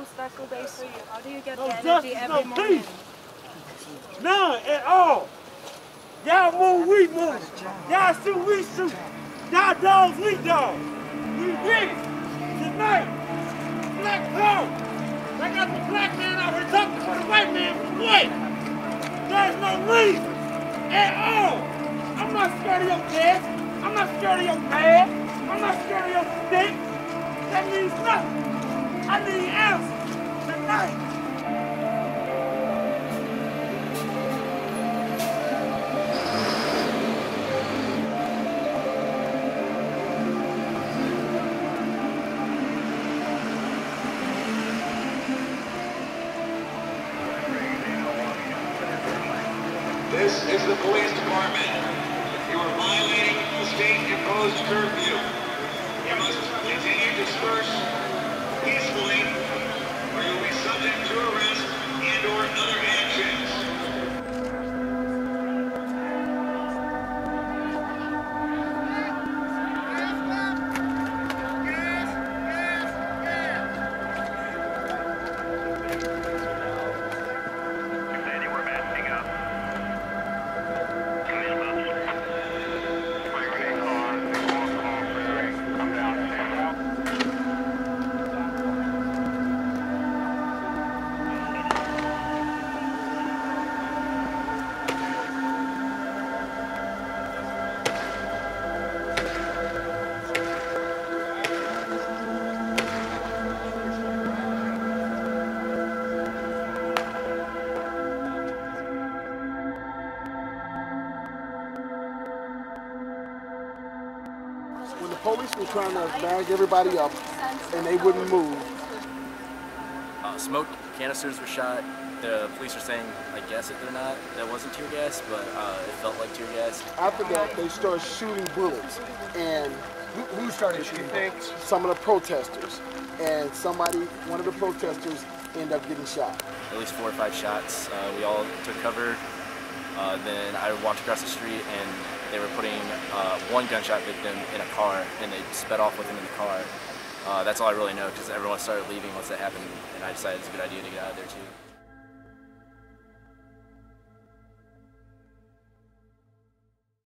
special day for you? How do you get No the energy every no morning? peace. None at all. Y'all move, we move. Y'all shoot, we shoot. Y'all dogs, we dogs. We ready. Tonight, black power. I got the black man out here talking for the white man white. There's no reason at all. I'm not scared of your death. I'm not scared of your past. I'm not scared of your stick. That means nothing. I need answers tonight. This is the police department. You are violating the state-imposed curfew. Police were trying to bag everybody up and they wouldn't move, Uh, smoke canisters were shot. The police are saying, I guess that they're not, that wasn't tear gas, but uh, it felt like tear gas. after that they started shooting bullets. And Who, who started shooting bullets? some of the protesters, and somebody, one of the protesters, ended up getting shot. At least four or five shots. Uh, we all took cover. Uh, then I walked across the street and they were putting uh, one gunshot victim in a car and they sped off with him in the car. Uh, that's all I really know because everyone started leaving once that happened and I decided it's a good idea to get out of there too.